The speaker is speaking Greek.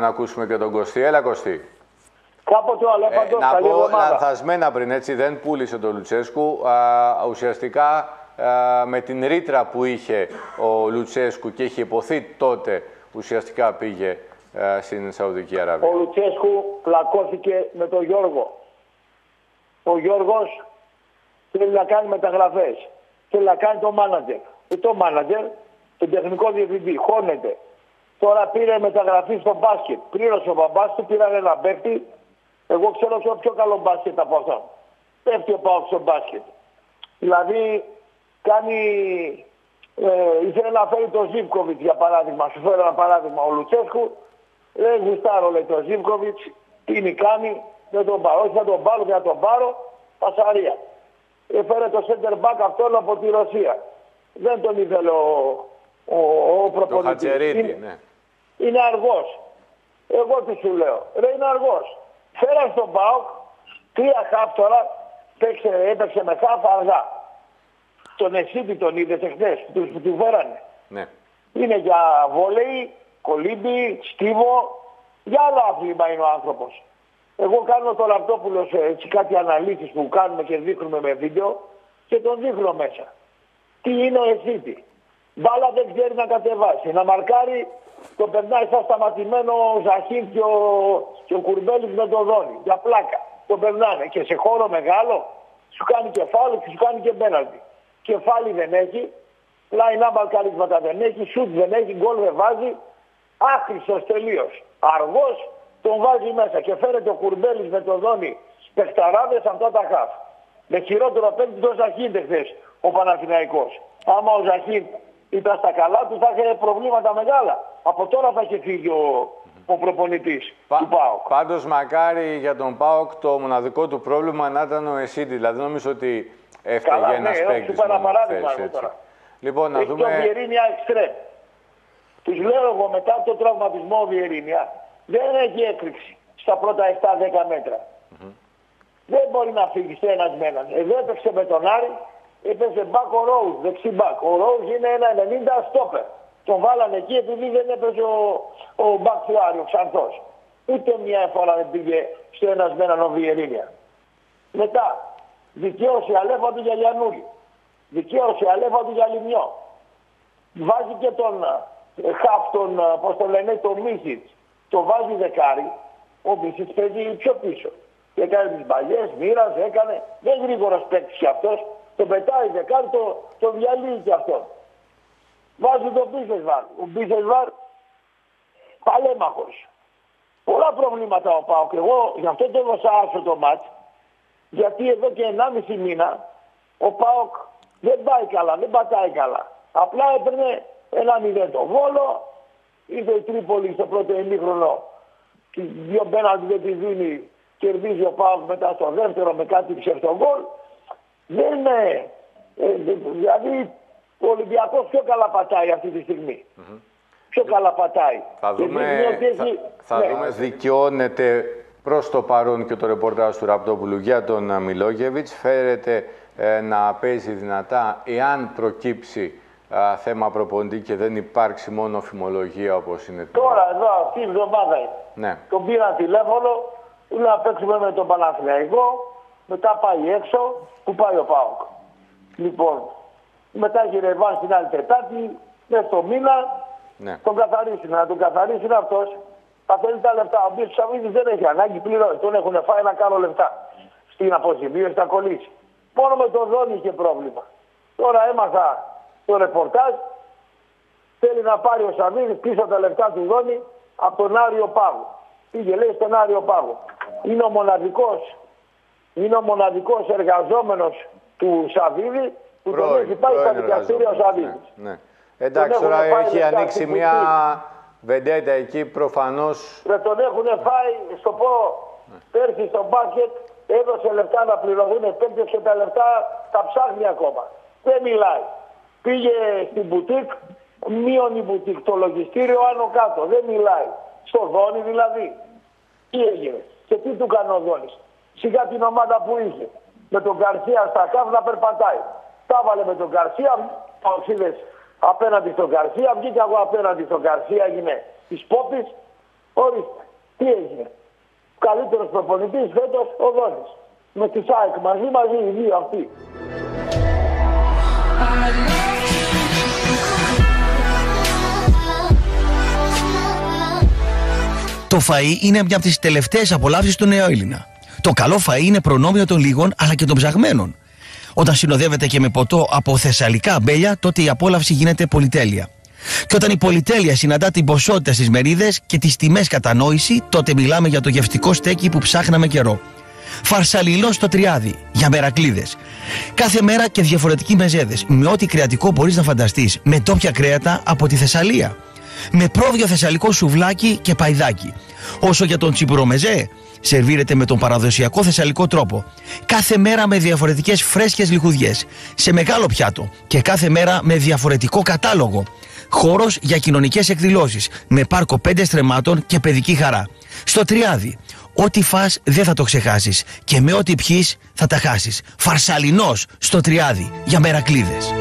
Να ακούσουμε και τον Κωστή. Έλα, Κωστή. Κάποτε ο Αλέφαντος, Ε, να καλή πω εβδομάδα. λανθασμένα πριν, έτσι, δεν πούλησε τον Λουτσέσκου. Α, ουσιαστικά α, με την ρήτρα που είχε ο Λουτσέσκου και είχε υποθεί τότε, ουσιαστικά πήγε α, στην Σαουδική Ο Αραβία. Λουτσέσκου πλακώθηκε με τον Γιώργο. Ο Γιώργος θέλει να κάνει μεταγραφές. Θέλει να κάνει το μάνατζερ. Και το μάνατζερ, τον τεχνικό διευθυντή, χώνεται. Τώρα πήρε μεταγραφή στο μπάσκετ. Πλήρωσε ο μπαμπάς του, πήραν ένα παίκτη. Εγώ ξέρω πιο, πιο καλό μπάσκετ από αυτόν. Πέφτει ο Πάοκ στο μπάσκετ. Δηλαδή κάνει... Ε, ήθελε να φέρει τον Ζίβκοβιτ για παράδειγμα. Σου φέρω ένα παράδειγμα. Ο Λουτσέσκου δεν γουστάρω λέει τον Ζίβκοβιτ. Τι είναι κάνει. Δεν τον πάρω. Όχι θα τον πάρω και θα τον πάρω. Πασαρία. Έφερε το center back αυτόν από τη Ρωσία. Δεν τον ήθελε ο, ο, ο Το προπονητής. Χατζερίδη, Είναι- ναι. Είναι αργός. Εγώ τι σου λέω. Ρε είναι αργός. Φέρα στον ΠΑΟΚ, τρία χαφ τώρα, παίξε, έπαιξε με χαφ αργά. Τον Εσίτη τον είδες εχθές, τους που τους φέρανε. ναι. Είναι για βόλεϊ, κολύμπι, στίβο, για άλλο άθλημα είναι ο άνθρωπος. Εγώ κάνω το Ραπτόπουλο σε έτσι κάτι αναλύσεις που κάνουμε και δείχνουμε με βίντεο και τον δείχνω μέσα. Τι είναι ο Εσίτη. Μπάλα δεν ξέρει να κατεβάσει. Να μαρκάρει το περνάει σαν σταματημένο ο Ζαχίν και ο, και ο Κουρμπέλης με τον Δόνι. Για πλάκα. Το περνάνε. Και σε χώρο μεγάλο σου κάνει κεφάλι και σου κάνει και πέναλτι. Κεφάλι δεν έχει. Line-up μπαλκαρίσματα δεν έχει. Σουτ δεν έχει. Γκολ δεν βάζει. Άχρηστος τελείως. Αργός τον βάζει μέσα. Και φέρεται ο Κουρμπέλης με τον Δόνι. Πεχταράδες αυτά τα χαφ. Με χειρότερο παίκτη τον Ζαχίν χθες ο Παναθηναϊκός. Άμα ο Ζαχίν ήταν στα καλά του θα είχε προβλήματα μεγάλα. Από τώρα θα είχε φύγει ο, ο προπονητής του ΠΑΟΚ. Πάντως μακάρι για τον ΠΑΟΚ το μοναδικό του πρόβλημα να ήταν ο Εσίτη. Δηλαδή νομίζω ότι έφταιγε Καλά, ένας ναι, παίκτης σου είπα ένα μόνο παράδειγμα χθες, εγώ έτσι. τώρα. Λοιπόν, να Έχει τον δούμε... Βιερίνια εξτρέμ. Τους λέω εγώ μετά το τραυματισμό ο Βιερίνια δεν έχει έκρηξη στα πρώτα 7-10 μέτρα. Δεν μπορεί να φύγει σε ένας με έναν. Εδώ έπαιξε με τον Άρη, έπαιζε μπακ ο Ρόουζ, δεξί μπακ. Ο Ρόουζ είναι ένα 90 στόπερ. Τον βάλανε εκεί επειδή δεν έπαιζε ο, ο μπακ του Άρη, ο Ξανθός. Ούτε μια φορά δεν πήγε στο ένας με έναν ο Βιερίνια. Μετά, δικαίωση αλέφαντου για Γιαννούλη. Δικαίωση αλέφαντου για Λιμιό. Βάζει και τον ε, χαφ, τον, ε, πώς το λένε, τον Μίσιτς. Το βάζει δεκάρι. Ο Μίσιτς παίζει πιο πίσω. Και έκανε τις μπαλιές, μοίραζε, έκανε. Δεν γρήγορος παίκτης κι αυτός. Το πετάει δεκάρι, το, το διαλύει κι αυτό. Βάζει τον Μπίσεσβαρ. Ο Μπίσεσβαρ παλέμαχος. Πολλά προβλήματα ο Πάοκ. Εγώ γι' αυτό το έδωσα άσο το μάτς. Γιατί εδώ και 1,5 μήνα ο ΠΑΟΚ δεν πάει καλά, δεν πατάει καλά. Απλά έπαιρνε ένα μηδέν το Βόλο, ήρθε η Τρίπολη στο πρώτο ημίχρονο, και δύο πέναλτι δεν τη δίνει, κερδίζει ο ΠΑΟΚ μετά στο δεύτερο με κάτι ψευτογκόλ. Δεν είναι, ε, δηλαδή ο Ολυμπιακός πιο καλά πατάει αυτή τη στιγμή. Πιο καλά πατάει. Θα Και δούμε, δείχνει ότι θα, έχει- θα ναι. δούμε δικαιώνεται προς το παρόν και το ρεπορτάζ του Ραπτόπουλου για τον α, Μιλόγεβιτς. Φέρεται ε, να παίζει δυνατά εάν προκύψει α, θέμα προποντή και δεν υπάρξει μόνο φημολογία όπως είναι Τώρα εδώ αυτή η εβδομάδα είναι. Ναι. Τον πήρα τηλέφωνο, είναι να παίξουμε με τον Παναθηναϊκό, μετά πάει έξω, που πάει ο Πάοκ. Λοιπόν, μετά έχει ρεβάν στην άλλη Τετάρτη, μέσα στο μήνα, Ναι. τον καθαρίσουν, να τον καθαρίσουν αυτός. Θα θέλει τα λεφτά. Ο Μπίσος Σαββίδης δεν έχει ανάγκη, πληρώνει. Τον έχουν φάει να κάνω λεφτά. Στην αποζημίωση θα κολλήσει. Μόνο με τον Δόνι είχε πρόβλημα. Τώρα έμαθα το ρεπορτάζ, θέλει να πάρει ο Σαββίδης πίσω τα λεφτά του Δόνι από τον Άριο Πάγο. Πήγε λέει στον Άριο Πάγο. Είναι ο μοναδικός, είναι ο μοναδικός εργαζόμενος του Σαββίδη που τον έχει πάει στα πρώην δικαστήρια ο εργαζόμενος, Σαββίδης. Ναι, ναι. Εντάξει, Τον τώρα έχουν πάρει έχει λεφτά ανοίξει στην μια κουτί. βεντέτα εκεί προφανώς. Δεν τον έχουν φάει, στο πω, πέρσι στο μπάσκετ, έδωσε λεφτά να πληρωθούν παίκτες και τα λεφτά τα ψάχνει ακόμα. Δεν μιλάει. Πήγε στην μπουτίκ, μείωνη μπουτίκ, το λογιστήριο άνω κάτω. Δεν μιλάει. Στο Δόνι δηλαδή. Τι έγινε; Και τι του κάνει ο Δόνης. Σιγά την ομάδα που είχε. Με τον Καρσία στα κάβ να περπατάει. Τα βάλε με τον Καρσία, οξύδες απέναντι στον Καρσία. Βγήκα εγώ απέναντι στον Καρσία, έγινε της Πόπης. Ορίστε. Τι έγινε. Καλύτερος προπονητής φέτος ο Δόνης. Με τη ΣΑΕΚ μαζί μαζί οι δύο αυτοί. Το φαΐ είναι μια από τις τελευταίες απολαύσεις του νέου Έλληνα. Το καλό φαΐ είναι προνόμιο των λίγων αλλά και των ψαγμένων. Όταν συνοδεύεται και με ποτό από θεσσαλικά αμπέλια, τότε η απόλαυση γίνεται πολυτέλεια. Και όταν η πολυτέλεια συναντά την ποσότητα στις μερίδες και τις τιμές κατανόηση, τότε μιλάμε για το γευτικό στέκι που ψάχναμε καιρό. Φαρσαλιλό στο τριάδι, για μερακλείδες. Κάθε μέρα και διαφορετικοί μεζέδες, με ό,τι κρεατικό μπορείς να φανταστείς, με τόπια κρέατα από τη Θεσσαλία. Με πρόβιο θεσσαλικό σουβλάκι και παϊδάκι. Όσο για τον τσιμπουρομεζέ, σερβίρεται με τον παραδοσιακό θεσσαλικό τρόπο. Κάθε μέρα με διαφορετικές φρέσκες λιχουδιές. Σε μεγάλο πιάτο και κάθε μέρα με διαφορετικό κατάλογο. Χώρος για κοινωνικές εκδηλώσεις. Με πάρκο πέντε στρεμάτων και παιδική χαρά. Στο τριάδι. Ό,τι φας δεν θα το ξεχάσεις και με ό,τι πιείς θα τα χάσεις. Φαρσαλινός στο τριάδι για μερακλίδες.